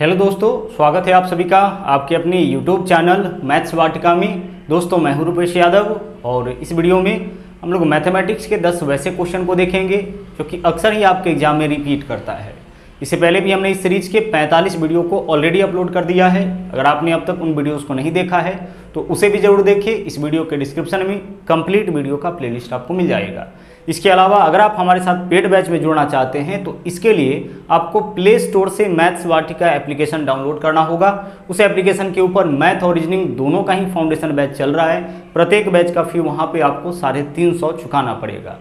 Hello दोस्तों, स्वागत है आप सभी का आपके अपने यूट्यूब चैनल मैथ्स वाटिका में। दोस्तों, मैं हूँ रूपेश यादव और इस वीडियो में हम लोग मैथमेटिक्स के 10 वैसे क्वेश्चन को देखेंगे, जो कि अक्सर ही आपके एग्ज़ाम में रिपीट करता है। इससे पहले भी हमने इस सीरीज़ के 45 वीडियो को ऑलरेडी अपलोड कर दिया है। अगर आपने अब तक उन वीडियोज़ को नहीं देखा है तो उसे भी ज़रूर देखिए इस वीडियो के डिस्क्रिप्शन में कंप्लीट वीडियो का प्लेलिस्ट आपको मिल जाएगा। इसके अलावा अगर आप हमारे साथ पेड बैच में जुड़ना चाहते हैं तो इसके लिए आपको प्ले स्टोर से मैथ्स वाटिका एप्लीकेशन डाउनलोड करना होगा। उस एप्लीकेशन के ऊपर मैथ और रीजनिंग दोनों का ही फाउंडेशन बैच चल रहा है। प्रत्येक बैच का फ़ी वहाँ पर आपको साढ़े तीन सौ चुकाना पड़ेगा।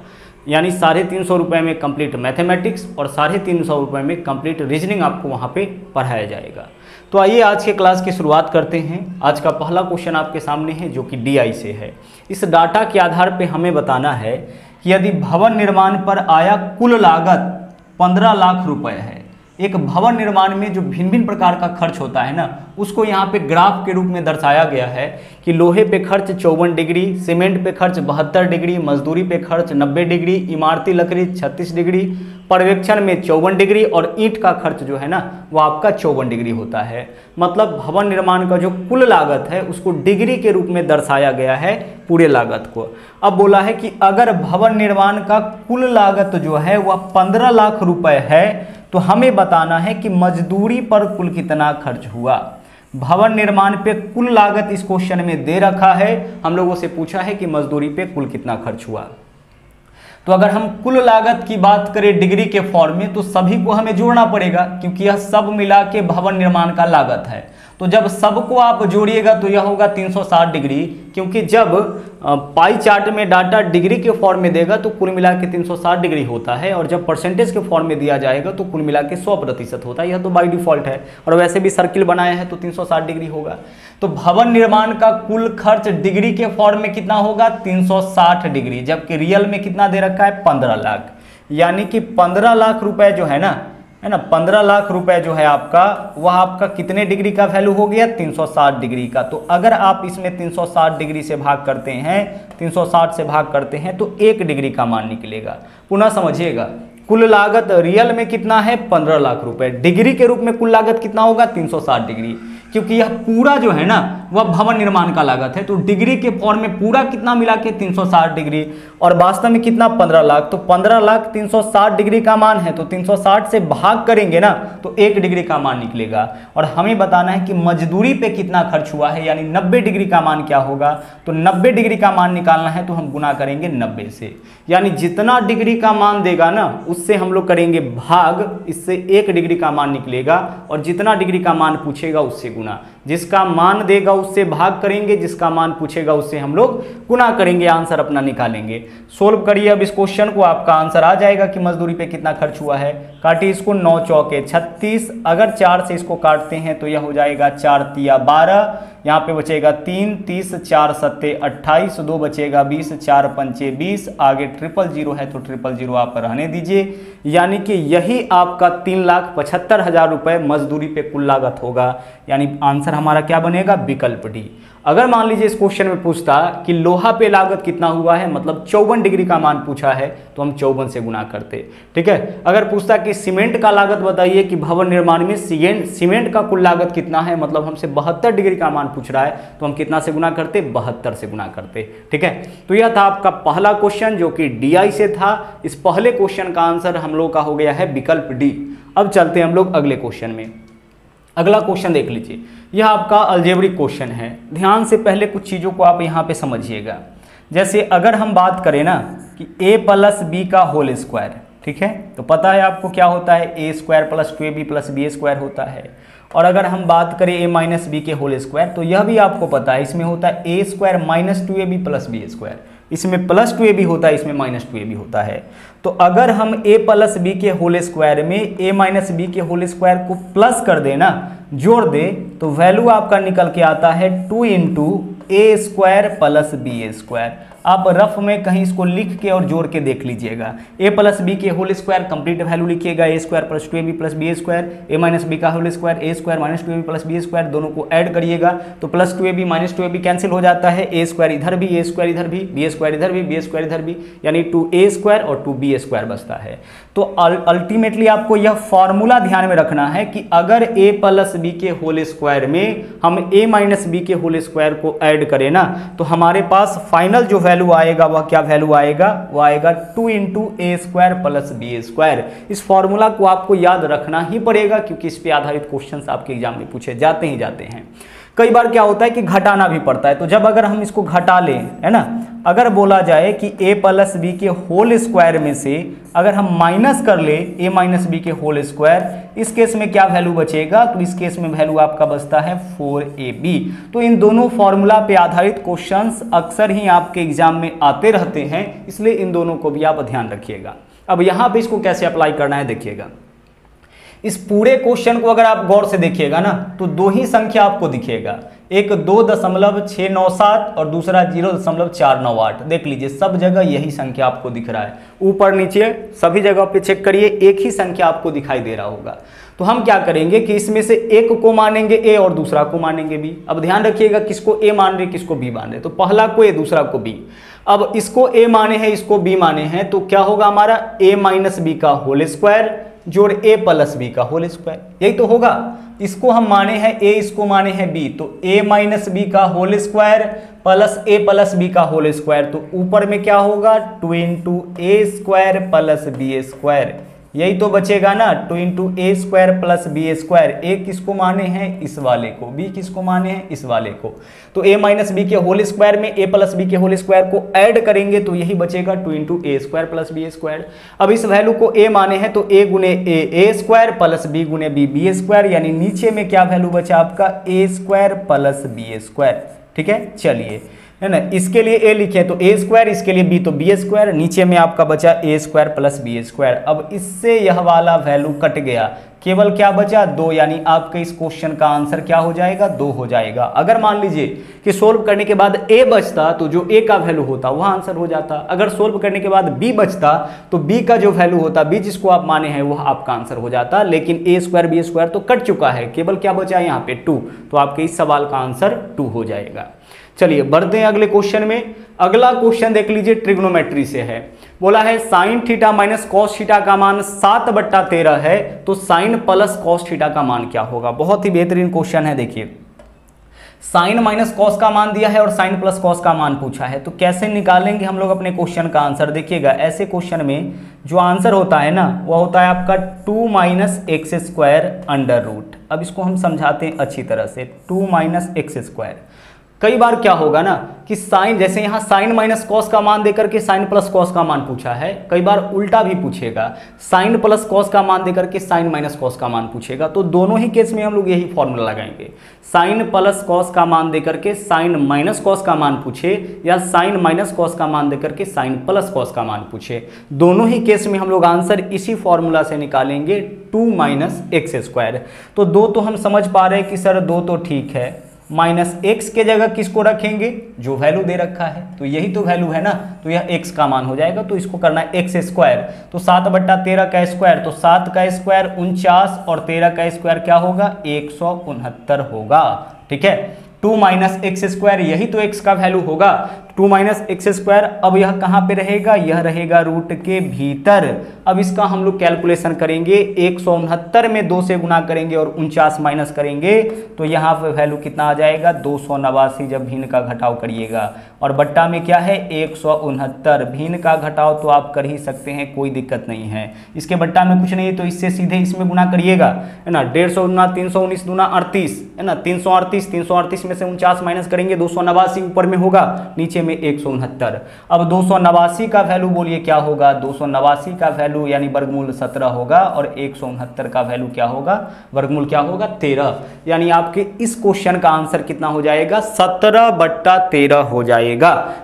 यानी साढ़े तीन सौ रुपये में कंप्लीट मैथमेटिक्स और साढ़े तीन सौ रुपये में कंप्लीट रीजनिंग आपको वहाँ पे पढ़ाया जाएगा। तो आइए आज के क्लास की शुरुआत करते हैं। आज का पहला क्वेश्चन आपके सामने है, जो कि डीआई से है। इस डाटा के आधार पे हमें बताना है कि यदि भवन निर्माण पर आया कुल लागत पंद्रह लाख रुपए है। एक भवन निर्माण में जो भिन्न भिन्न प्रकार का खर्च होता है ना, उसको यहाँ पे ग्राफ के रूप में दर्शाया गया है कि लोहे पे खर्च चौवन डिग्री, सीमेंट पे खर्च बहत्तर डिग्री, मजदूरी पे खर्च नब्बे डिग्री, इमारती लकड़ी छत्तीस डिग्री, पर्यवेक्षण में चौवन डिग्री और ईंट का खर्च जो है ना, वो आपका चौवन डिग्री होता है। मतलब भवन निर्माण का जो कुल लागत है, उसको डिग्री के रूप में दर्शाया गया है पूरे लागत को। अब बोला है कि अगर भवन निर्माण का कुल लागत जो है, वह पंद्रह लाख रुपए है तो हमें बताना है कि मजदूरी पर कुल कितना खर्च हुआ। भवन निर्माण पे कुल लागत इस क्वेश्चन में दे रखा है। हम लोगों से पूछा है कि मजदूरी पे कुल कितना खर्च हुआ। तो अगर हम कुल लागत की बात करें डिग्री के फॉर्म में तो सभी को हमें जोड़ना पड़ेगा, क्योंकि यह सब मिला के भवन निर्माण का लागत है। तो जब सबको आप जोड़िएगा तो यह होगा 360 डिग्री। क्योंकि जब पाई चार्ट में डाटा डिग्री के फॉर्म में देगा तो कुल मिला के 360 डिग्री होता है और जब परसेंटेज के फॉर्म में दिया जाएगा तो कुल मिला के सौ प्रतिशत होता है। यह तो बाई डिफ़ॉल्ट है और वैसे भी सर्किल बनाया है तो 360 डिग्री होगा। तो भवन निर्माण का कुल खर्च डिग्री के फॉर्म में कितना होगा? 360 डिग्री, जबकि रियल में कितना दे रखा है? पंद्रह लाख। यानी कि पंद्रह लाख रुपए जो है ना है ना, पंद्रह लाख रुपए जो है आपका, वह आपका कितने डिग्री का वैल्यू हो गया? 360 डिग्री का। तो अगर आप इसमें 360 डिग्री से भाग करते हैं 360 से भाग करते हैं तो एक डिग्री का मान निकलेगा। पुनः समझिएगा, कुल लागत रियल में कितना है? 15 लाख रुपए। डिग्री के रूप में कुल लागत कितना होगा? 360 डिग्री। क्योंकि यह पूरा जो है ना, वह भवन निर्माण का लागत है। तो डिग्री के फॉर्म में पूरा कितना मिला के 360 डिग्री? और वास्तव में कितना? 15 लाख। तो 15 लाख 360 डिग्री का मान है तो 360 से भाग करेंगे ना तो एक डिग्री का मान निकलेगा। और हमें बताना है कि मजदूरी पे कितना खर्च हुआ है, यानी 90 डिग्री का मान क्या होगा? तो 90 डिग्री का मान निकालना है तो हम गुना करेंगे नब्बे से। यानी जितना डिग्री का मान देगा ना, उससे हम लोग करेंगे भाग, इससे एक डिग्री का मान निकलेगा, और जितना डिग्री का मान पूछेगा, उससे गुना जिसका मान देगा उससे भाग करेंगे, जिसका मान पूछेगा उससे हम लोग गुना करेंगे, आंसर अपना निकालेंगे। सोल्व करिए अब इस क्वेश्चन को, आपका आंसर आ जाएगा कि मजदूरी पे कितना खर्च हुआ है। काटिए इसको नौ चौके, छत्तीस, अगर चार से इसको काटते हैं तो यह हो जाएगा चार तिया बारह, यहाँ पे बचेगा तीन, तीस, चार सत्ते, अट्ठाईस, दो बचेगा बीस, चार पंचे बीस, आगे ट्रिपल ज़ीरो है तो ट्रिपल ज़ीरो आप रहने दीजिए। यानी कि यही आपका तीन लाख पचहत्तर हज़ार रुपये मजदूरी पे कुल लागत होगा। यानी आंसर हमारा क्या बनेगा? विकल्प डी। अगर मान लीजिए इस क्वेश्चन में पूछता कि लोहा पे लागत कितना हुआ है? मतलब चौवन डिग्री का मान पूछा है तो हम चौवन से गुना करते। ठीक है? अगर पूछता कि सीमेंट का लागत बताइए कि भवन निर्माण में सीमेंट सीमेंट का कुल लागत कितना है? मतलब हमसे बहत्तर डिग्री का मान पूछ रहा है तो हम कितना से गुना करते? बहत्तर से गुना करते। ठीक है? तो यह था आपका पहला क्वेश्चन जो कि डी से था। इस पहले क्वेश्चन का आंसर हम लोग का हो गया है विकल्प डी अब चलते हैं हम लोग अगले क्वेश्चन में। अगला क्वेश्चन देख लीजिए। यह आपका अल्जेब्रिक क्वेश्चन है। ध्यान से पहले कुछ चीज़ों को आप यहाँ पे समझिएगा। जैसे अगर हम बात करें ना कि a प्लस बी का होल स्क्वायर ठीक है? तो पता है आपको क्या होता है? A square plus two A B plus B square होता है। और अगर हम बात करें a माइनस बी के होल स्क्वायर तो यह भी आपको पता है, इसमें होता है A square minus two A B plus B square इसमें प्लस टू ए भी होता है, इसमें माइनस टू ए भी होता है। तो अगर हम a प्लस बी के होल स्क्वायर में a माइनस बी के होल स्क्वायर को प्लस कर देना जोड़ दे तो वैल्यू आपका निकल के आता है two into A square plus B square आप रफ में कहीं इसको लिख के और जोड़ के देख लीजिएगा। ए प्लस बी के होल स्क्वायर कंप्लीट वैल्यू लिखिएगा। A square plus two A B plus B square A minus B का whole square A square minus two A B plus B square दोनों को ऐड करिएगा। तो plus two A B minus two A B cancel हो जाता है। A square इधर भी ए स्क्वायर इधर भी बी स्क्वायर इधर भी बी स्क्वायर इधर भी, यानी टू ए स्क्वायर और टू बी स्क्वायर बचता है। तो अल्टीमेटली आपको यह फॉर्मूला ध्यान में रखना है कि अगर ए प्लस बी के होल स्क्वायर में हम a माइनस बी के होल स्क्वायर को ऐड करें ना तो हमारे पास फाइनल जो वैल्यू आएगा, वह क्या वैल्यू आएगा? वह आएगा two into A square plus B square इस फॉर्मूला को आपको याद रखना ही पड़ेगा, क्योंकि इस पर आधारित क्वेश्चन आपके एग्ज़ाम में पूछे जाते ही जाते हैं। कई बार क्या होता है कि घटाना भी पड़ता है तो जब अगर हम इसको घटा लें, है ना अगर बोला जाए कि a प्लस बी के होल स्क्वायर में से अगर हम माइनस कर ले, a माइनस बी के होल स्क्वायर इस केस में क्या वैल्यू बचेगा? तो इस केस में वैल्यू आपका बचता है फोर ए बी तो इन दोनों फॉर्मूला पे आधारित क्वेश्चंस अक्सर ही आपके एग्ज़ाम में आते रहते हैं, इसलिए इन दोनों को भी आप ध्यान रखिएगा। अब यहाँ पे इसको कैसे अप्लाई करना है देखिएगा। इस पूरे क्वेश्चन को अगर आप गौर से देखिएगा ना तो दो ही संख्या आपको दिखेगा। एक दो दशमलव छः नौ सात और दूसरा ज़ीरो दशमलव चार नौ आठ। देख लीजिए, सब जगह यही संख्या आपको दिख रहा है। ऊपर नीचे सभी जगह पे चेक करिए, एक ही संख्या आपको दिखाई दे रहा होगा। तो हम क्या करेंगे कि इसमें से एक को मानेंगे ए और दूसरा को मानेंगे बी अब ध्यान रखिएगा किसको ए मान रहे, किसको बी मान रहे। तो पहला को ए दूसरा को बी अब इसको ए माने हैं, इसको बी माने हैं तो क्या होगा हमारा ए माइनस बी का होल स्क्वायर जोड़ ए प्लस बी का होल स्क्वायर यही तो होगा। इसको हम माने हैं ए इसको माने हैं बी तो ए माइनस बी का whole square plus A plus B का होल स्क्वायर तो ऊपर में क्या होगा? Two into A square plus B square यही तो बचेगा ना, two into A square plus B square A किसको माने हैं? इस वाले को। बी किसको माने हैं? इस वाले को। तो ए माइनस बी के होल स्क्वायर में ए प्लस बी के होल स्क्वायर को ऐड करेंगे तो यही बचेगा two into A square plus B square अब इस वैल्यू को ए माने हैं तो ए गुने A A square plus B गुने बी बी स्क्वायर यानी नीचे में क्या वैल्यू बचा आपका? A square plus B square ठीक है? चलिए। है ना? इसके लिए ए लिखे तो ए स्क्वायर इसके लिए बी तो बी स्क्वायर नीचे में आपका बचा A square plus B square अब इससे यह वाला वैल्यू कट गया। केवल क्या बचा? दो, यानी आपके इस क्वेश्चन का आंसर क्या हो जाएगा? दो हो जाएगा। अगर मान लीजिए कि सोल्व करने के बाद ए बचता तो जो ए का वैल्यू होता, वह आंसर हो जाता। अगर सोल्व करने के बाद बी बचता तो बी का जो वैल्यू होता बी जिसको आप माने हैं, वह आपका आंसर हो जाता। लेकिन ए स्क्वायर बी स्क्वायर तो कट चुका है। केवल क्या बचा यहाँ पे? टू तो आपके इस सवाल का आंसर टू हो जाएगा। चलिए, बढ़ते हैं अगले क्वेश्चन में। अगला क्वेश्चन देख लीजिए ट्रिग्नोमेट्री से है। बोला है sine theta minus cos theta का मान सात बट्टा तेरह है तो साइन प्लस कॉस थीटा का मान क्या होगा? बहुत ही बेहतरीन क्वेश्चन है, देखिए। साइन माइनस कॉस का मान दिया है और साइन प्लस कॉस का मान पूछा है तो कैसे निकालेंगे हम लोग अपने क्वेश्चन का आंसर देखिएगा, ऐसे क्वेश्चन में जो आंसर होता है ना वह होता है आपका two minus X square under root अब इसको हम समझाते हैं अच्छी तरह से टू माइनस एक्स स्क्वायर कई बार क्या होगा ना कि साइन, जैसे यहाँ साइन माइनस कॉस का मान देकर के साइन प्लस कॉस का मान पूछा है, कई बार उल्टा भी पूछेगा। साइन प्लस कॉस का मान देकर के साइन माइनस कॉस का मान पूछेगा। तो दोनों ही केस में हम लोग यही फॉर्मूला लगाएँगे। साइन प्लस कॉस का मान देकर के साइन माइनस कॉस का मान पूछे या साइन माइनस कॉस का मान देकर के साइन प्लस कॉस का मान पूछे। दोनों ही केस में हम लोग आंसर इसी फॉर्मूला से निकालेंगे, टू माइनस एक्स स्क्वायर। तो दो तो हम समझ पा रहे हैं कि सर दो तो ठीक है। माइनस एक्स के जगह किसको रखेंगे? जो वैल्यू दे रखा है। तो यही तो वैल्यू है ना? तो यह एक्स का मान हो जाएगा तो इसको करना है एक्स स्क्वायर तो सात बट्टा तेरह का स्क्वायर तो सात का स्क्वायर उनचास और तेरह का स्क्वायर क्या होगा? एक सौ उनहत्तर होगा। ठीक है? टू माइनस एक्स स्क्वायर, यही तो एक्स का वैल्यू होगा। टू माइनस एक्स स्क्वायर, अब यह कहाँ पे रहेगा? यह रहेगा रूट के भीतर। अब इसका हम लोग कैलकुलेशन करेंगे। एक सौ उनहत्तर में दो से गुना करेंगे और उनचास माइनस करेंगे तो यहाँ पे वैल्यू कितना आ जाएगा? दो सौ नवासी, जब भिन्न का घटाव करिएगा। और बट्टा में क्या है? एक भिन्न का घटाव तो आप कर ही सकते हैं, कोई दिक्कत नहीं है। इसके बट्टा में कुछ नहीं है तो इससे सीधे इसमें गुना करिएगा। है ना? डेढ़ सौ गुना तीन सौ उन्नीस गुना अड़तीस। है ना? तीन सौ अड़तीस, तीन सौ अड़तीस में से उनचास माइनस करेंगे, दो सौ नवासी ऊपर में होगा, नीचे में एक सौ उनहत्तर। अब दो सौ नवासी का वैल्यू बोलिए क्या होगा? दो सौ नवासी का वैल्यू यानी वर्गमूल सत्रह होगा और एक सौ उनहत्तर का वैल्यू क्या होगा? वर्गमूल क्या होगा? तेरह। यानी आपके इस क्वेश्चन का आंसर कितना हो जाएगा? सत्रह बट्टा तेरह हो जाएगा।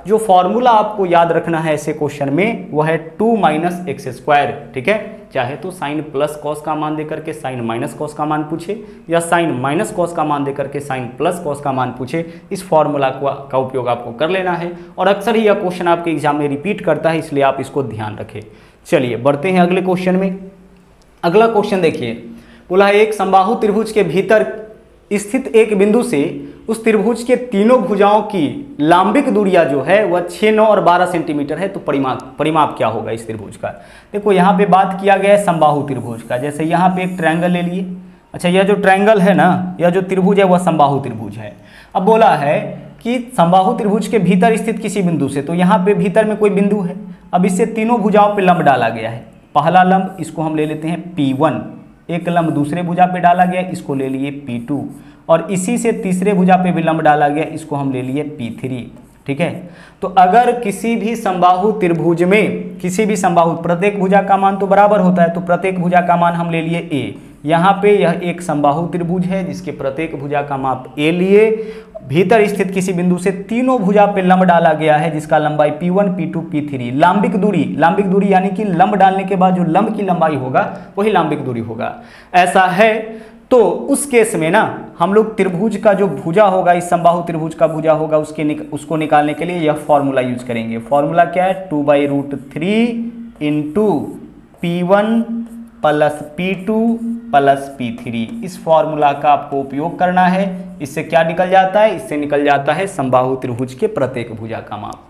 जो फॉर्मूला आपको याद रखना है ऐसे क्वेश्चन में, वह है टू माइनस एक्स स्क्वायर ठीक है? चाहे तो साइन प्लस कॉस का मान देकर के साइन माइनस कॉस का मान पूछे, या साइन माइनस कॉस का मान देकर के साइन प्लस कॉस का मान पूछे, इस फॉर्मूला का उपयोग आपको कर लेना है। और अक्सर ही यह क्वेश्चन आपके एग्ज़ाम में रिपीट करता है, इसलिए आप इसको ध्यान रखें। चलिए, बढ़ते हैं अगले क्वेश्चन में। अगला क्वेश्चन देखिए। बोला है एक संबाहु त्रिभुज के भीतर स्थित एक बिंदु से उस त्रिभुज के तीनों भुजाओं की लांबिक दूरिया जो है, वह छः नौ और बारह सेंटीमीटर है। तो परिमाप परिमाप क्या होगा इस त्रिभुज का? देखो, यहाँ पे बात किया गया है संबाहु त्रिभुज का। जैसे यहाँ पे एक ट्रायंगल ले लिए। अच्छा यह जो ट्रायंगल है ना, यह जो त्रिभुज है, वह संबाहु त्रिभुज है। अब बोला है कि संबाहु त्रिभुज के भीतर स्थित किसी बिंदु से तो यहाँ पे भीतर में कोई बिंदु है। अब इससे तीनों भुजाओं पे लंब डाला गया है। पहला लंब, इसको हम ले लेते हैं P1 एक लंब दूसरे भुजा पे डाला गया, इसको ले लिए P2 और इसी से तीसरे भुजा पे भी लंब डाला गया, इसको हम ले लिए P3 ठीक है? तो अगर किसी भी संबाहु त्रिभुज में, किसी भी संबाहु, प्रत्येक भुजा का मान तो बराबर होता है तो प्रत्येक भुजा का मान हम ले लिए ए यहाँ पे यह एक संबाहु त्रिभुज है जिसके प्रत्येक भुजा का माप ए लिए। भीतर स्थित किसी बिंदु से तीनों भुजा पे लंब डाला गया है जिसका लंबाई P1, P2, P3 लांबिक दूरी लांबिक दूरी यानी कि लंब डालने के बाद जो लंब की लंबाई होगा वही लंबिक दूरी होगा। ऐसा है तो उस केस में ना हम लोग त्रिभुज का जो भुजा होगा इस संबाहु त्रिभुज का भुजा होगा उसके निक, उसको निकालने के लिए यह फॉर्मूला यूज़ करेंगे। फॉर्मूला क्या है? Two by root three into P one plus P two plus P three. इस फॉर्मूला का आपको उपयोग करना है। इससे क्या निकल जाता है? इससे निकल जाता है संबाहु त्रिभुज के प्रत्येक भुजा का माप।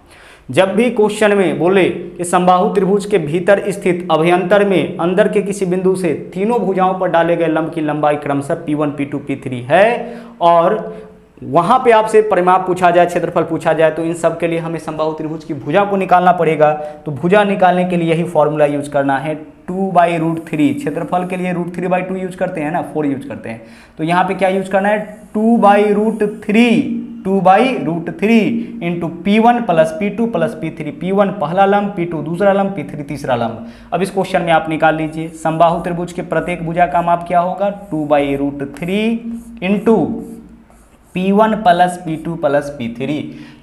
जब भी क्वेश्चन में बोले कि संबाहु त्रिभुज के भीतर स्थित अभ्यंतर में अंदर के किसी बिंदु से तीनों भुजाओं पर डाले गए लंब की लंबाई क्रमशः P1, P2, P3 है और वहाँ पे आपसे परिमाप पूछा जाए, क्षेत्रफल पूछा जाए तो इन सब के लिए हमें संबाहु त्रिभुज की भुजा को निकालना पड़ेगा। तो भुजा निकालने के लिए यही फॉर्मूला यूज़ करना है। टू बाई रूट थ्री क्षेत्रफल के लिए root three by two use करते हैं ना? फोर यूज़ करते हैं। तो यहाँ पे क्या यूज़ करना है? Two by root three two by root three into P one plus P two plus P three P one पहला लंब पी टू दूसरा लंब पी थ्री तीसरा लंब। अब इस क्वेश्चन में आप निकाल लीजिए। संबाहु त्रिभुज के प्रत्येक भुजा का माप क्या होगा? Two by root three into P one plus P two plus P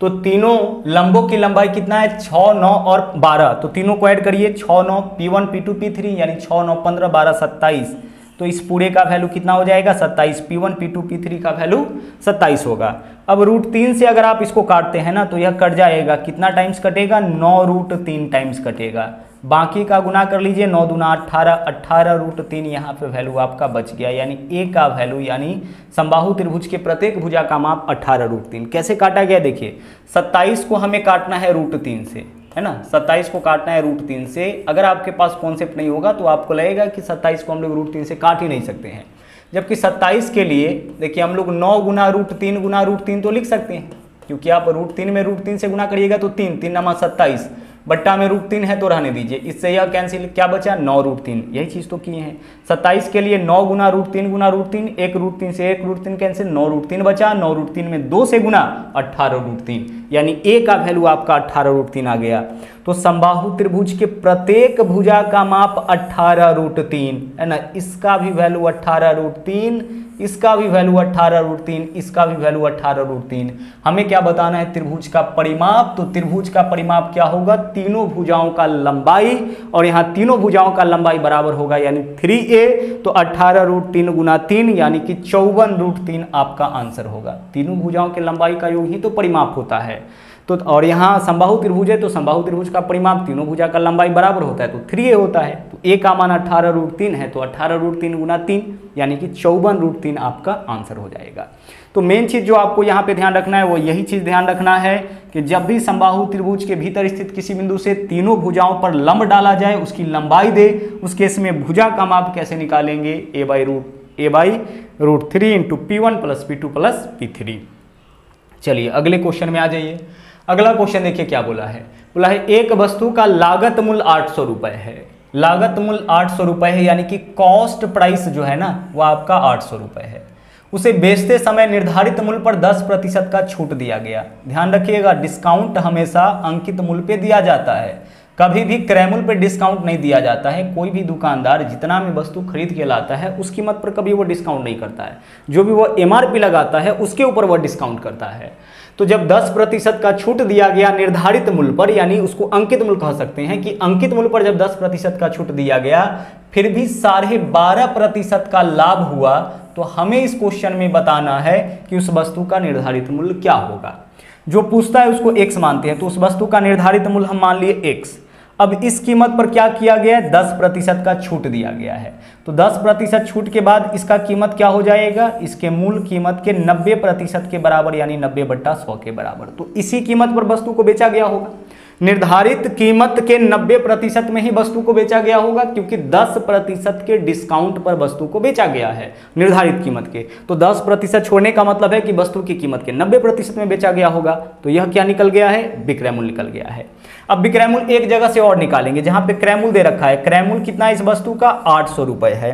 तो तीनों लंबों की लंबाई कितना है? छः नौ और बारह। तो तीनों को ऐड करिए। छः नौ P one P two P three यानी छः नौ, पंद्रह, बारह, सत्ताईस। तो इस पूरे का वैल्यू कितना हो जाएगा? सत्ताईस। P one P two P three का वैल्यू सत्ताईस होगा। अब रूट तीन से अगर आप इसको काटते हैं ना तो यह कट जाएगा। कितना टाइम्स कटेगा? नौ रूट तीन टाइम्स कटेगा। बाकी का गुना कर लीजिए। नौ दुना अट्ठारह अट्ठारह रूट तीन, यहाँ पे वैल्यू आपका बच गया। यानी ए का वैल्यू यानी संबाहु त्रिभुज के प्रत्येक भुजा का माप अट्ठारह रूट तीन। कैसे काटा गया? देखिए, सत्ताईस को हमें काटना है रूट तीन से, है ना? सत्ताईस को काटना है रूट तीन से। अगर आपके पास कॉन्सेप्ट नहीं होगा तो आपको लगेगा कि सत्ताईस को हम लोग रूट तीन से काट ही नहीं सकते हैं। जबकि सत्ताईस के लिए, देखिए, हम लोग नौ गुना रूट तीन गुना रूट तीन तो लिख सकते हैं। क्योंकि आप रूट तीन में रूट तीन से गुना करिएगा तो तीन तीन नमा सत्ताईस। बट्टा में रूट तीन है तो रहने दीजिए। इससे यह कैंसिल क्या बचा? नौ रूट तीन। यही चीज़ तो किए हैं। सत्ताईस के लिए नौ गुना रूट तीन गुना रूट तीन, एक रूट तीन से एक रूट तीन कैंसिल नौ रूट तीन बचा, नौ रूट तीन में दो से गुना अट्ठारह रूट तीन। यानी ए का वैल्यू आपका अट्ठारह रूट तीन आ गया। तो संबाहु त्रिभुज के प्रत्येक भुजा का माप अट्ठारह रूट तीन, है ना? इसका भी वैल्यू अट्ठारह रूट तीन, इसका भी वैल्यू अट्ठारह रूट तीन, इसका भी वैल्यू अट्ठारह रूट तीन। हमें क्या बताना है त्रिभुज का परिमाप? तो त्रिभुज का परिमाप क्या होगा? तीनों भुजाओं का लंबाई, और यहाँ तीनों भुजाओं का लंबाई बराबर होगा, यानी थ्री ए तो अट्ठारह रूट तीन गुना तीन, यानी कि चौवन रूट तीन आपका आंसर होगा। तीनों भुजाओं के लंबाई का योग ही तो परिमाप होता है। तो और यहाँ संबाहु त्रिभुज है तो संबाहु त्रिभुज का परिमाप तीनों भुजा का लंबाई बराबर होता है तो थ्री ए होता है। तो ए का मान अट्ठारह रूट तीन है तो अट्ठारह रूट तीन गुना तीन, यानी कि चौवन रूट तीन आपका आंसर हो जाएगा। तो मेन चीज़ जो आपको यहाँ पे ध्यान रखना है, वो यही चीज़ ध्यान रखना है कि जब भी संबाहु त्रिभुज के भीतर स्थित किसी बिंदु से तीनों भुजाओं पर लंब डाला जाए, उसकी लंबाई दे, उस केस में भुजा का माप कैसे निकालेंगे? A by root A by root three into P one plus P two plus P three चलिए, अगले क्वेश्चन में आ जाइए। अगला क्वेश्चन देखिए क्या बोला है। बोला है, एक वस्तु का लागत मूल्य आठ सौ रुपए है। लागत मूल्य आठ सौ रुपए है, यानी कि कॉस्ट प्राइस जो है ना, वो आपका आठ सौ रुपए है। उसे बेचते समय निर्धारित मूल्य पर 10 प्रतिशत का छूट दिया गया। ध्यान रखिएगा डिस्काउंट हमेशा अंकित मूल्य पे दिया जाता है। कभी भी क्रैमुल पे डिस्काउंट नहीं दिया जाता है। कोई भी दुकानदार जितना में वस्तु खरीद के लाता है उस कीमत पर कभी वो डिस्काउंट नहीं करता है। जो भी वो एमआरपी लगाता है, उसके ऊपर वह डिस्काउंट करता है। तो जब 10 प्रतिशत का छूट दिया गया निर्धारित मूल्य पर, यानी उसको अंकित मूल्य कह सकते हैं कि अंकित मूल्य पर जब 10 प्रतिशत का छूट दिया गया, फिर भी साढ़े बारह प्रतिशत का लाभ हुआ तो हमें इस क्वेश्चन में बताना है कि उस वस्तु का निर्धारित मूल्य क्या होगा। जो पूछता है उसको एक्स मानते हैं तो उस वस्तु का निर्धारित मूल्य हम मान लिए एक्स अब इस कीमत पर क्या किया गया है? दस प्रतिशत का छूट दिया गया है। तो दस प्रतिशत छूट के बाद इसका कीमत क्या हो जाएगा? इसके मूल कीमत के नब्बे प्रतिशत के बराबर, यानी नब्बे बट्टा सौ के बराबर। तो इसी कीमत पर वस्तु को बेचा गया होगा। निर्धारित कीमत के 90 प्रतिशत में ही वस्तु को बेचा गया होगा, क्योंकि 10 प्रतिशत के डिस्काउंट पर वस्तु को बेचा गया है निर्धारित कीमत के। तो 10 प्रतिशत छोड़ने का मतलब है कि वस्तु की कीमत के 90 प्रतिशत में बेचा गया होगा। तो यह क्या निकल गया है? विक्रय मूल्य निकल गया है। अब विक्रय मूल्य एक जगह से और निकालेंगे, जहाँ पे क्रय मूल्य दे रखा है। क्रय मूल्य कितना इस वस्तु का? आठ सौ है।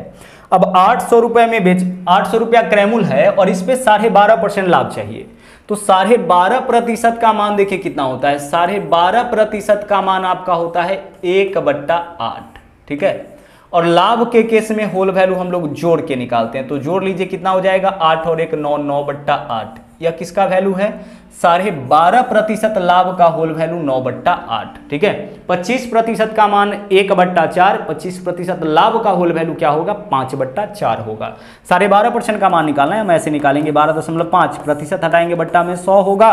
अब आठ सौ में बेच, आठ सौ रुपया क्रयमूल है और इस पर साढ़े बारह परसेंट लाभ चाहिए। तो साढ़े बारह प्रतिशत का मान देखिए कितना होता है। साढ़े बारह प्रतिशत का मान आपका होता है एक बट्टा आठ, ठीक है? और लाभ के केस में होल वैल्यू हम लोग जोड़ के निकालते हैं। तो जोड़ लीजिए कितना हो जाएगा? आठ और एक नौ नौ बट्टा आठ। यह किसका वैल्यू है? साढ़े बारह प्रतिशत लाभ का होल वैल्यू नौ बट्टा आठ, ठीक है? पच्चीस प्रतिशत का मान एक बट्टा चार, पच्चीस प्रतिशत लाभ का होल वैल्यू क्या होगा? पाँच बट्टा चार होगा। साढ़े बारह परसेंट का मान निकालना है, हम ऐसे निकालेंगे बारह दशमलव पाँच प्रतिशत हटाएँगे बट्टा में सौ होगा,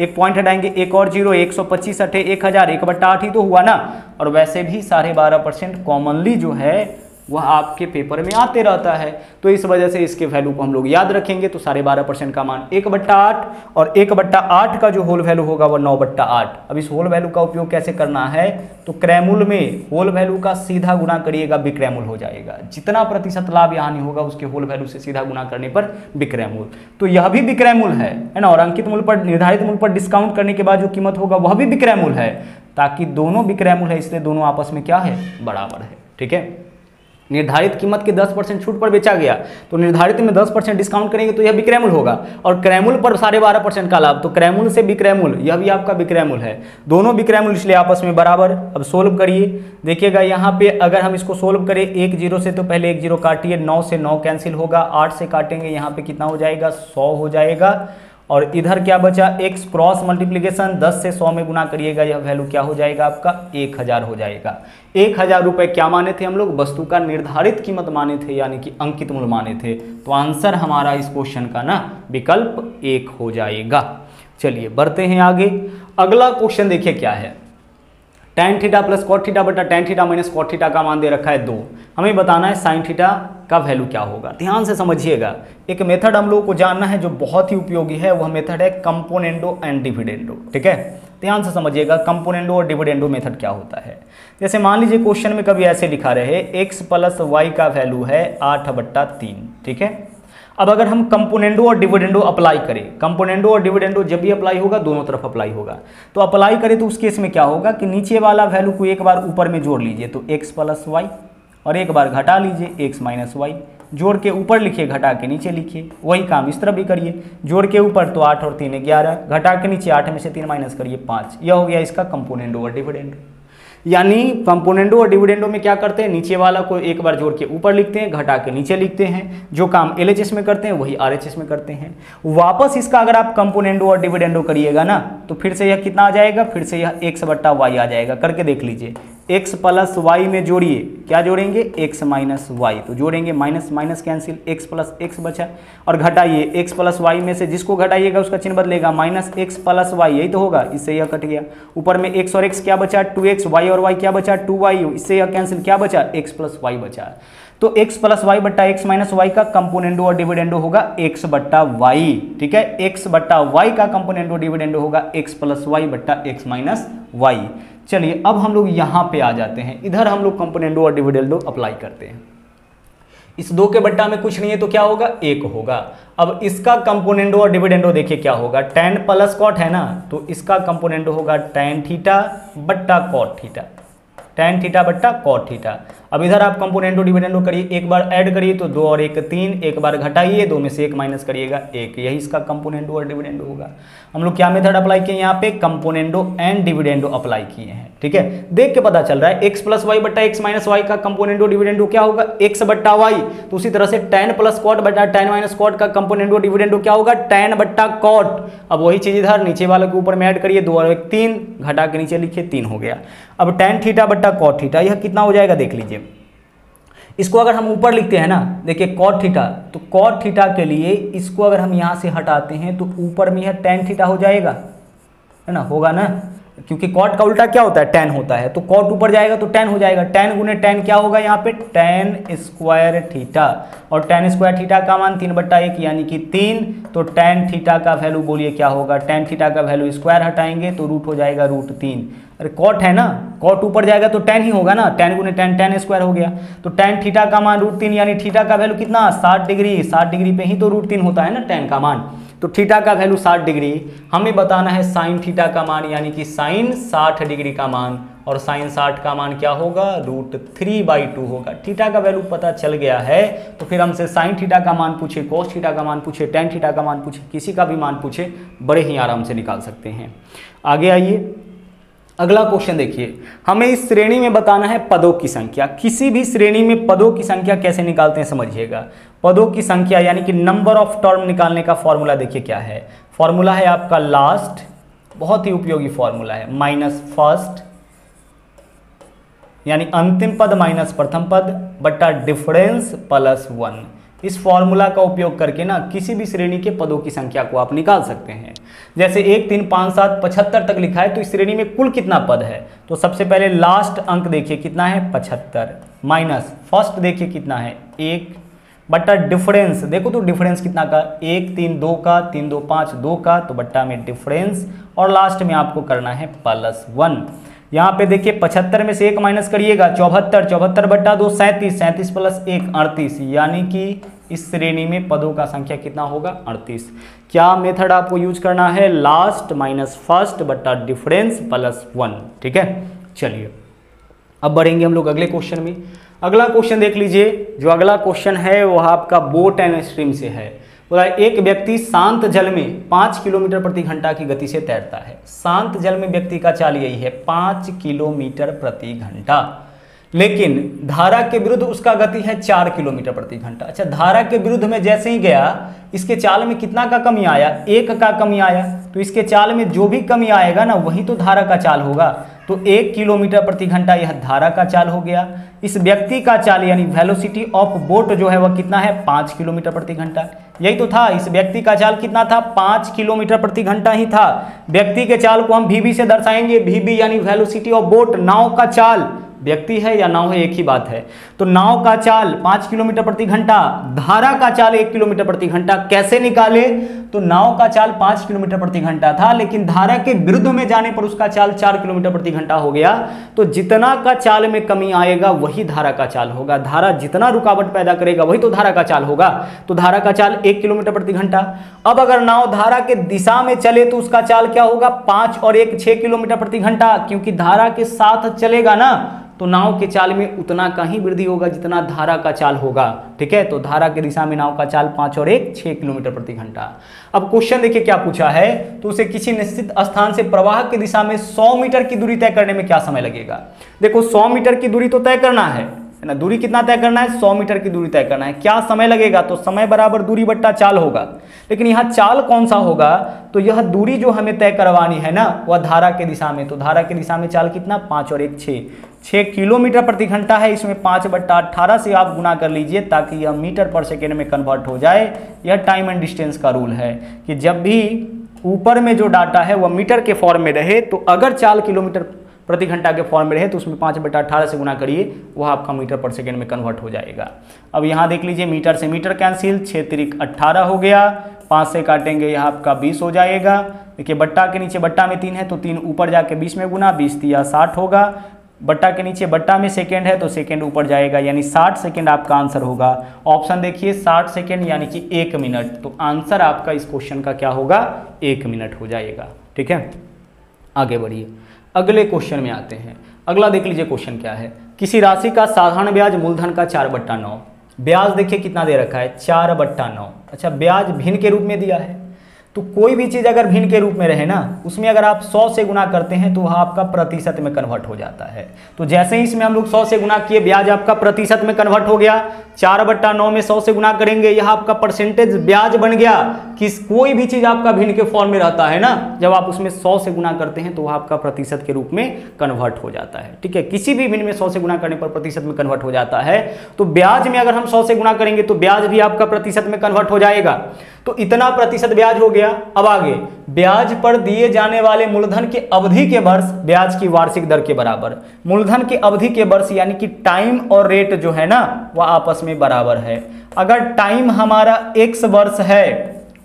एक पॉइंट हटाएँगे, एक और ज़ीरो, एक सौ पच्चीस हटे एक हज़ार, एक बट्टा आठ ही तो हुआ ना? और वैसे भी साढ़े बारह परसेंट कॉमनली जो है वह आपके पेपर में आते रहता है। तो इस वजह से इसके वैल्यू को हम लोग याद रखेंगे। तो साढ़े बारह परसेंट का मान एक बट्टा आठ और एक बट्टा आठ का जो होल वैल्यू होगा वह नौ बट्टा आठ। अब इस होल वैल्यू का उपयोग कैसे करना है? तो क्रैमूल में होल वैल्यू का सीधा गुना करिएगा विक्रैमूल हो जाएगा। जितना प्रतिशत लाभ यहाँ नहीं होगा, उसके होल वैल्यू से सीधा गुना करने पर विक्रैमूल तो यह भी विक्रैमूल है ना? और अंकित मूल्य पर, निर्धारित मूल्य पर डिस्काउंट करने के बाद जो कीमत होगा, वह भी विक्रैमूल है। ताकि दोनों विक्रैमूल है, इसलिए दोनों आपस में क्या है? बराबर है। ठीक है? निर्धारित कीमत के 10 परसेंट छूट पर बेचा गया तो निर्धारित में 10 परसेंट डिस्काउंट करेंगे तो यह विक्रयमूल होगा। और क्रैमूल पर साढ़े बारह परसेंट का लाभ तो क्रैमूल से विक्रयमूल, यह भी आपका विक्रयमूल है। दोनों विक्रयमूल इसलिए आपस में बराबर। अब सोल्व करिए। देखिएगा, यहाँ पे अगर हम इसको सोल्व करें, एक ज़ीरो से तो पहले एक ज़ीरो काटिए, नौ से नौ कैंसिल होगा, आठ से काटेंगे, यहाँ पे कितना हो जाएगा? सौ हो जाएगा। और इधर क्या बचा? एक्स क्रॉस मल्टीप्लीकेशन 10 से 100 में गुना करिएगा, यह वैल्यू क्या हो जाएगा आपका? एक हज़ार हो जाएगा। एक हज़ार रुपये क्या माने थे हम लोग? वस्तु का निर्धारित कीमत माने थे, यानी कि अंकित मूल्य माने थे। तो आंसर हमारा इस क्वेश्चन का ना, विकल्प एक हो जाएगा। चलिए, बढ़ते हैं आगे। अगला क्वेश्चन देखिए क्या है। Tan theta plus cot theta बटा tan theta minus cot theta का मान दे रखा है दो। हमें बताना है साइन थीटा का वैल्यू क्या होगा? ध्यान से समझिएगा। एक मेथड हम लोगों को जानना है जो बहुत ही उपयोगी है, वह मेथड है कंपोनेंडो एंड डिविडेंडो ठीक है? ध्यान से समझिएगा कंपोनेंडो और डिविडेंडो मेथड क्या होता है। जैसे मान लीजिए क्वेश्चन में कभी ऐसे लिखा रहे एक्स प्लस वाई का वैल्यू है आठ बट्टा तीन, ठीक है? अब अगर हम कंपोनेंडो और डिविडेंडो अप्लाई करें कंपोनेंडो और डिविडेंडो जब भी अप्लाई होगा, दोनों तरफ़ अप्लाई होगा। तो अप्लाई करें तो उस केस में क्या होगा कि नीचे वाला वैल्यू को एक बार ऊपर में जोड़ लीजिए तो एक्स प्लस वाई और एक बार घटा लीजिए एक्स माइनस वाई जोड़ के ऊपर लिखिए, घटा के नीचे लिखिए। वही काम इस तरह भी करिए। जोड़ के ऊपर तो आठ और तीन ग्यारह, घटा के नीचे आठ में से तीन माइनस करिए पाँच। यह हो गया इसका कंपोनेंडो और डिविडेंडो यानी कंपोनेंडो और डिविडेंडो में क्या करते हैं? नीचे वाला को एक बार जोड़ के ऊपर लिखते हैं, घटा के नीचे लिखते हैं। जो काम एलएचएस में करते हैं, वही आरएचएस में करते हैं। वापस इसका अगर आप कंपोनेंडो और डिविडेंडो करिएगा ना तो फिर से यह कितना आ जाएगा? फिर से यह एक्स बट्टा वाई आ जाएगा। करके देख लीजिए। एक्स प्लस वाई में जोड़िए। क्या जोड़ेंगे? X minus Y. तो जोड़ेंगे minus minus cancel, X plus X बचा। और घटाइए, एक्स प्लस वाई में से जिसको घटाइएगा उसका चिन्ह बदलेगा। माइनस एक्स प्लस वाई, यही तो होगा। इससे यह कट गया। ऊपर में एक्स और एक्स क्या बचा? Two X. वाई और वाई क्या बचा? Two Y. इससे यह कैंसिल क्या बचा? एक्स प्लस वाई बचा। तो x प्लस वाई बट्टा एक्स माइनस वाई का कंपोनेंडो और डिविडेंडो होगा x बट्टा वाई। ठीक है? x बट्टा वाई का कंपोनेंडो डिविडेंडो होगा x प्लस वाई बट्टा एक्स माइनस वाई। चलिए, अब हम लोग यहाँ पे आ जाते हैं। इधर हम लोग कंपोनेंडो और डिविडेंडो अप्लाई करते हैं। इस दो के बट्टा में कुछ नहीं है तो क्या होगा? एक होगा। अब इसका कंपोनेंडो और डिविडेंडो देखिए क्या होगा। टेन प्लस कॉट है ना? तो इसका कंपोनेंडो होगा टेन थीटा बट्टा कॉट थीटा टेन थीटा बट्टा कॉट थीटा अब इधर आप कंपोनेंटो डिविडेंडो करिए, एक बार ऐड करिए तो दो और एक तीन, एक बार घटाइए, दो में से एक माइनस करिएगा, एक। यही इसका कंपोनेंडो और डिविडेंडो होगा। हम लोग क्या मेथड अप्लाई किए यहाँ पे? कंपोनेंडो एंड डिविडेंडो अप्लाई किए हैं, ठीक है? देख के पता चल रहा है एक्स प्लस वाई बट्टा एक्स माइनस वाई का कंपोनेंडो डिविडेंडो क्या होगा? एक्स बट्टा वाई तो उसी तरह से टेन प्लस कॉट बट्टा टेन माइनस कॉट का कंपोनेंडो डिविडेंडो क्या होगा? टेन बट्टा कॉट अब वही चीज़ इधर, नीचे वाले के ऊपर में ऐड करिए, दो और एक तीन, घटा के नीचे लिखिए, तीन हो गया। अब टेन थीटा बट्टा कॉट थीटा यह कितना हो जाएगा? देख लीजिए। इसको अगर हम ऊपर लिखते हैं ना, देखिए कॉ थीटा तो कॉ थीटा के लिए इसको अगर हम यहाँ से हटाते हैं तो ऊपर में यह टेन थीटा हो जाएगा। है ना? होगा ना? क्योंकि कॉट का उल्टा क्या होता है? टेन होता है। तो कॉट ऊपर जाएगा तो टेन हो जाएगा। टेन गुने टेन क्या होगा यहाँ पे? टेन स्क्वायर थीटा और टेन स्क्वायर थीटा का मान तीन बट्टा एक, यानी कि तीन। तो टेन थीटा का वैल्यू बोलिए क्या होगा? टेन थीटा का वैल्यू स्क्वायर हटाएँगे तो रूट हो जाएगा रूट तीन। अरे कॉट है ना? कॉट ऊपर जाएगा तो टेन ही होगा ना? टेन गुने टेन टेन स्क्वायर हो गया। तो टेन थीटा का मान रूट तीन, यानी थीटा का वैल्यू कितना? साठ डिग्री। साठ डिग्री पे ही तो रूट तीन होता है ना टेन का मान। तो थीटा का वैल्यू 60 डिग्री। हमें बताना है साइन थीटा का मान, यानी कि साइन 60 डिग्री का मान। और साइन 60 का मान क्या होगा? रूट थ्री बाई टू होगा। थीटा का वैल्यू पता चल गया है तो फिर हमसे साइन थीटा का मान पूछे कोस थीटा का मान पूछे टेन थीटा का मान पूछे, किसी का भी मान पूछे, बड़े ही आराम से निकाल सकते हैं। आगे आइए। अगला क्वेश्चन देखिए। हमें इस श्रेणी में बताना है पदों की संख्या। किसी भी श्रेणी में पदों की संख्या कैसे निकालते हैं, समझिएगा। पदों की संख्या यानी कि नंबर ऑफ़ टर्म निकालने का फॉर्मूला देखिए क्या है। फॉर्मूला है आपका लास्ट बहुत ही उपयोगी फॉर्मूला है। माइनस फ़र्स्ट यानी अंतिम पद माइनस प्रथम पद बट्टा डिफरेंस प्लस वन इस फॉर्मूला का उपयोग करके ना किसी भी श्रेणी के पदों की संख्या को आप निकाल सकते हैं। जैसे एक, तीन, पाँच, सात, पचहत्तर तक लिखा है तो इस श्रेणी में कुल कितना पद है? तो सबसे पहले लास्ट अंक देखिए कितना है? पचहत्तर। माइनस फ़र्स्ट देखिए कितना है? एक बट्टा डिफरेंस देखो तो डिफरेंस कितना का? एक, तीन, दो का, तीन, दो, पाँच, दो का तो बट्टा में डिफरेंस और लास्ट में आपको करना है प्लस वन यहाँ पे देखिए पचहत्तर में से एक माइनस करिएगा, चौहत्तर चौहत्तर बट्टा दो, सैंतीस सैंतीस प्लस एक, अड़तीस. यानी कि इस श्रेणी में पदों का संख्या कितना होगा? अड़तीस. क्या मेथड आपको यूज़ करना है? लास्ट माइनस फ़र्स्ट बट्टा डिफरेंस प्लस वन ठीक है? चलिए. अब बढ़ेंगे हम लोग अगले क्वेश्चन में. अगला क्वेश्चन देख लीजिए। जो अगला क्वेश्चन है, वह आपका बोट एंड स्ट्रीम से है। बोला, एक व्यक्ति शांत जल में पाँच किलोमीटर प्रति घंटा की गति से तैरता है। शांत जल में व्यक्ति का चाल यही है, पाँच किलोमीटर प्रति घंटा। लेकिन धारा के विरुद्ध उसका गति है चार किलोमीटर प्रति घंटा। अच्छा धारा के विरुद्ध में जैसे ही गया, इसके चाल में कितना का कमी आया? एक का कमी आया। तो इसके चाल में जो भी कमी आएगा ना, वही तो धारा का चाल होगा। तो एक किलोमीटर प्रति घंटा यह धारा का चाल हो गया। इस व्यक्ति का चाल, यानी वेलोसिटी ऑफ़ बोट जो है, वह कितना है? पाँच किलोमीटर प्रति घंटा। यही तो था, इस व्यक्ति का चाल कितना था? पाँच किलोमीटर प्रति घंटा ही था। व्यक्ति के चाल को हम वीबी से दर्शाएँगे। वीबी यानी वेलोसिटी ऑफ़ बोट नाव का चाल। व्यक्ति है या नाव है, एक ही बात है। तो नाव का चाल पाँच किलोमीटर प्रति घंटा, धारा का चाल एक किलोमीटर प्रति घंटा, कैसे निकाले? तो नाव का चाल पाँच किलोमीटर प्रति घंटा था, लेकिन धारा के विरुद्ध में जाने पर उसका चाल चार किलोमीटर प्रति घंटा हो गया। तो जितना का चाल में कमी आएगा, वही धारा का चाल होगा। धारा जितना रुकावट पैदा करेगा, वही तो धारा का चाल होगा। तो धारा का चाल एक किलोमीटर प्रति घंटा। अब अगर नाव धारा के दिशा में चले तो उसका चाल क्या होगा? पाँच और एक छह किलोमीटर प्रति घंटा, क्योंकि धारा के साथ चलेगा ना तो नाव के चाल में उतना का ही वृद्धि होगा जितना धारा का चाल होगा, ठीक है? तो धारा की दिशा में नाव का चाल पाँच और एक छः किलोमीटर प्रति घंटा। अब क्वेश्चन देखिए क्या पूछा है? तो उसे किसी निश्चित स्थान से प्रवाह की दिशा में सौ मीटर की दूरी तय करने में क्या समय लगेगा? देखो, सौ मीटर की दूरी तो तय करना है है ना? दूरी कितना तय करना है? 100 मीटर की दूरी तय करना है। क्या समय लगेगा? तो समय बराबर दूरी बट्टा चाल होगा। लेकिन यहाँ चाल कौन सा होगा? तो यह दूरी जो हमें तय करवानी है ना, वह धारा के दिशा में। तो धारा के दिशा में चाल कितना? पाँच और एक छः छः किलोमीटर प्रति घंटा है। इसमें पाँच बट्टा अट्ठारह से आप गुना कर लीजिए ताकि यह मीटर पर सेकेंड में कन्वर्ट हो जाए। यह टाइम एंड डिस्टेंस का रूल है कि जब भी ऊपर में जो डाटा है, वह मीटर के फॉर्म में रहे तो अगर चार किलोमीटर प्रति घंटा के फॉर्म में रहे तो उसमें पाँच बटा अठारह से गुना करिए, वह आपका मीटर पर सेकेंड में कन्वर्ट हो जाएगा। अब यहाँ देख लीजिए, मीटर से मीटर कैंसिल छः तिरिक अट्ठारह हो गया। पाँच से काटेंगे, यह आपका बीस हो जाएगा। देखिए, बट्टा के नीचे बट्टा में तीन है तो तीन ऊपर जाके बीस में गुना बीस दिया साठ होगा। बट्टा के नीचे, बट्टा में सेकेंड है तो सेकेंड ऊपर जाएगा, यानी 60 सेकेंड आपका आंसर होगा। ऑप्शन देखिए 60 सेकेंड यानी कि एक मिनट तो आंसर आपका इस क्वेश्चन का क्या होगा? एक मिनट हो जाएगा। ठीक है? आगे बढ़िए। अगले क्वेश्चन में आते हैं। अगला देख लीजिए क्वेश्चन क्या है। किसी राशि का साधारण ब्याज मूलधन का चार बट्टा नौ। ब्याज देखिए कितना दे रखा है? चार बट्टा नौ। अच्छा ब्याज भिन्न के रूप में दिया है। तो कोई भी चीज़ अगर भिन्न के रूप में रहे ना, उसमें अगर आप 100 से गुना करते हैं तो वह आपका प्रतिशत में कन्वर्ट हो जाता है। तो जैसे ही इसमें हम लोग 100 से गुना किए, ब्याज आपका प्रतिशत में कन्वर्ट हो गया, चार बट्टा नौ में 100 से गुना करेंगे, यह आपका परसेंटेज ब्याज बन गया, कि कोई भी चीज़ आपका भिन्न के फॉर्म में रहता है ना, जब आप उसमें सौ से गुना करते हैं तो वह आपका प्रतिशत के रूप में कन्वर्ट हो जाता है। ठीक है? किसी भी भिन्न में सौ से गुना करने पर प्रतिशत में कन्वर्ट हो जाता है। तो ब्याज में अगर हम सौ से गुना करेंगे तो ब्याज भी आपका प्रतिशत में कन्वर्ट हो जाएगा। तो इतना प्रतिशत ब्याज हो गया। अब आगे, ब्याज पर दिए जाने वाले मूलधन के अवधि के वर्ष, ब्याज की वार्षिक दर के बराबर। मूलधन के अवधि के वर्ष यानी कि टाइम और रेट जो है ना, वह आपस में बराबर है। अगर टाइम हमारा एक वर्ष है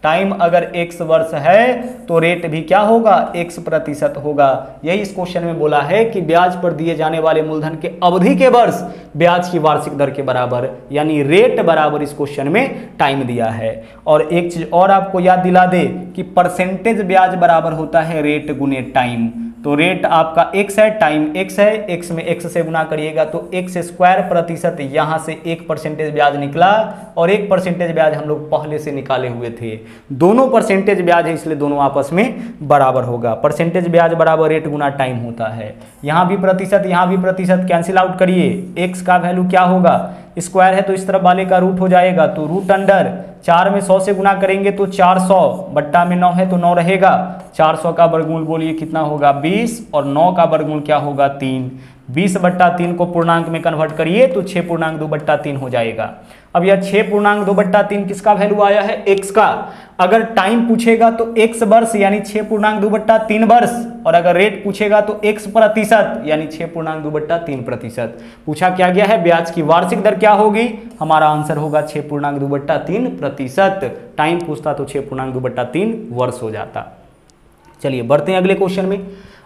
टाइम अगर x वर्ष है तो रेट भी क्या होगा? X प्रतिशत होगा। यही इस क्वेश्चन में बोला है कि ब्याज पर दिए जाने वाले मूलधन के अवधि के वर्ष ब्याज की वार्षिक दर के बराबर, यानी रेट बराबर इस क्वेश्चन में टाइम दिया है। और एक चीज़ और आपको याद दिला दे कि परसेंटेज ब्याज बराबर होता है रेट गुने टाइम तो रेट आपका एक्स है टाइम एक्स है एक्स में एक्स से गुना करिएगा तो एक्स स्क्वायर प्रतिशत यहाँ से एक परसेंटेज ब्याज निकला और एक परसेंटेज ब्याज हम लोग पहले से निकाले हुए थे। दोनों परसेंटेज ब्याज है, इसलिए दोनों आपस में बराबर होगा। परसेंटेज ब्याज बराबर रेट गुना टाइम होता है। यहाँ भी प्रतिशत, यहाँ भी प्रतिशत कैंसिल आउट करिए। एक्स का वैल्यू क्या होगा? स्क्वायर है तो इस तरफ़ वाले का रूट हो जाएगा तो रूट अंडर चार में सौ से गुना करेंगे तो चार सौ, बट्टा में नौ है तो नौ रहेगा। चार सौ का वर्गमूल बोलिए कितना होगा? बीस, और नौ का वर्गमूल क्या होगा? तीन। बीस बट्टा तीन को पूर्णांक में कन्वर्ट करिए तो छः पूर्णांक दो बट्टा तीन हो जाएगा। अब यह छः पूर्णांक दो बट्टा तीन किसका वैल्यू आया है? एक्स का। अगर टाइम पूछेगा तो एक्स वर्ष, यानी छः पूर्णांक दो बट्टा तीन वर्ष। और अगर रेट पूछेगा तो एक्स प्रतिशत, यानी छः पूर्णांक दो बट्टा तीन प्रतिशत। पूछा क्या गया है? ब्याज की वार्षिक दर क्या होगी? हमारा आंसर होगा छः पूर्णांक दो बट्टा तीन प्रतिशत। टाइम पूछता तो छः पूर्णांक दो बट्टा तीन वर्ष हो जाता। चलिए बढ़ते हैं अगले क्वेश्चन में।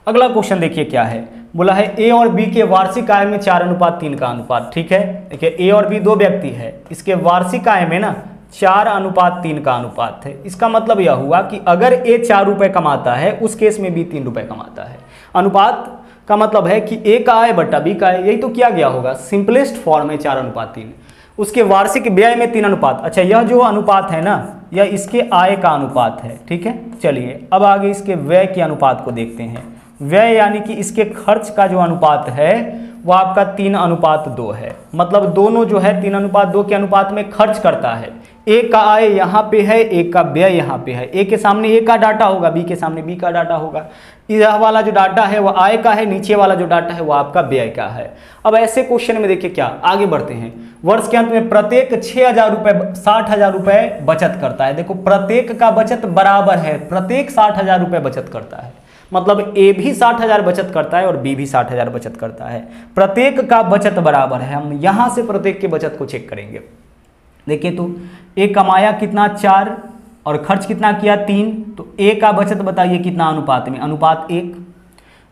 अगला क्वेश्चन देखिए क्या है। बोला है ए और बी के वार्षिक आय में चार अनुपात, तीन का अनुपात, ठीक है? देखिए ए और बी दो व्यक्ति है। इसके वार्षिक आय में ना चार अनुपात, तीन का अनुपात है। इसका मतलब यह हुआ कि अगर ए चार रुपए कमाता है, उस केस में बी तीन रुपए कमाता है। अनुपात का मतलब है कि ए का आय बट्टा बी का आय, यही तो किया गया होगा। सिंपलेस्ट फॉर्म है चार अनुपात, तीन। उसके वार्षिक व्यय में तीन अनुपात। अच्छा यह जो अनुपात है ना, यह इसके आय का अनुपात है, ठीक है? चलिए, अब आगे इसके व्यय के अनुपात को देखते हैं। व्यय यानी कि इसके खर्च का जो अनुपात है, वो आपका तीन अनुपात दो है। मतलब दोनों जो है, तीन अनुपात दो के अनुपात में खर्च करता है। ए का आय यहाँ पे है, ए का व्यय यहाँ पे है। ए के सामने ए का डाटा होगा, बी के सामने बी का डाटा होगा। यह वाला जो डाटा है, वो आय का है, नीचे वाला जो डाटा है, वो आपका व्यय का है। अब ऐसे क्वेश्चन में देखिए क्या, आगे बढ़ते हैं। वर्ष के अंत में प्रत्येक छह हज़ार रुपये साठ हज़ार रुपए बचत करता है। देखो, प्रत्येक का बचत बराबर है, प्रत्येक साठ हज़ार रुपये बचत करता है। मतलब ए भी साठ हज़ार बचत करता है और बी भी साठ हज़ार बचत करता है। प्रत्येक का बचत बराबर है। हम यहाँ से प्रत्येक के बचत को चेक करेंगे। देखिए तो ए कमाया कितना चार और खर्च कितना किया तीन? तो ए का बचत बताइए कितना अनुपात में? अनुपात एक।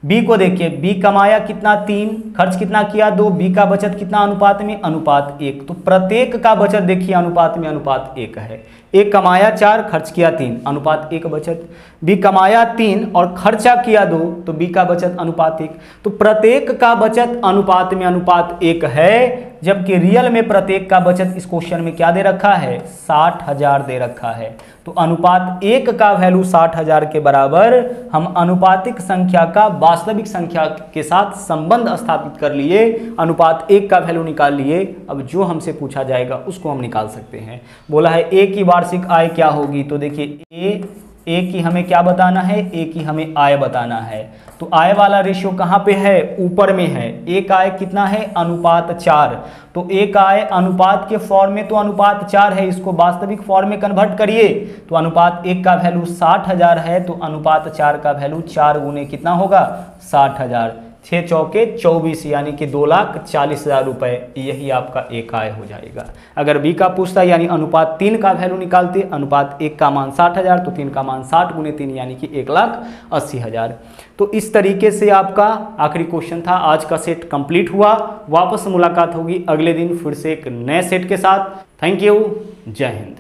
बी को देखिए बी कमाया कितना तीन, खर्च कितना किया दो बी का बचत कितना अनुपात में? अनुपात एक। तो प्रत्येक का बचत देखिए, अनुपात में अनुपात एक है। एक कमाया चार, खर्च किया तीन, अनुपात एक बचत। बी कमाया तीन और खर्चा किया दो तो बी का बचत अनुपात एक। तो प्रत्येक का बचत अनुपात में अनुपात एक है, जबकि रियल में प्रत्येक का बचत इस क्वेश्चन में क्या दे रखा है? साठ हज़ार दे रखा है। तो अनुपात एक का वैल्यू साठ हज़ार के बराबर हम अनुपातिक संख्या का वास्तविक संख्या के साथ संबंध स्थापित कर लिए, अनुपात एक का वैल्यू निकाल लिए। अब जो हमसे पूछा जाएगा, उसको हम निकाल सकते हैं। बोला है, ए की वार्षिक आय क्या होगी? तो देखिए, ए ए की हमें क्या बताना है? ए की हमें आय बताना है। तो आय वाला रेशियो कहाँ पे है? ऊपर में है। एक आय कितना है? अनुपात चार। तो एक आय अनुपात के फॉर्म में तो अनुपात चार है। इसको वास्तविक फॉर्म में कन्वर्ट करिए। तो अनुपात एक का वैल्यू साठ हज़ार है। तो अनुपात चार का वैल्यू चार गुने कितना होगा? साठ हज़ार। छः चौके, चौबीस यानी कि दो लाख चालीस हज़ार रुपये यही आपका एक आय हो जाएगा। अगर बी का पूछता यानी अनुपात तीन का वैल्यू निकालते, अनुपात एक का मान साठ हज़ार तो तीन का मान साठ गुने तीन यानी कि एक लाख अस्सी हज़ार। तो इस तरीके से आपका आखिरी क्वेश्चन था। आज का सेट कंप्लीट हुआ। वापस मुलाकात होगी अगले दिन फिर से एक नए सेट के साथ। थैंक यू जय हिंद।